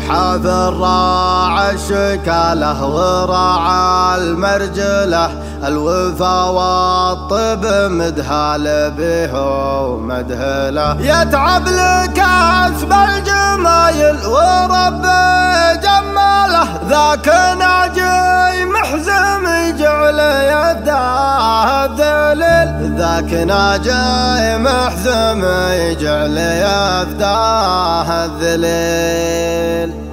حاف الراعى شكاله وراعى المرجله الوفا والطب مدهال به ومدهله. يتعب لك اسب الجمايل ورب جماله ذاك ناجي محزم يجعل يده ذاك ناجي محزم يجعل يده الذليل.